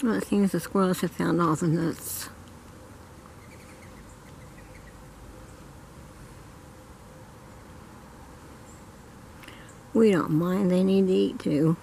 Well, it seems the squirrels have found all the nuts. We don't mind, they need to eat too.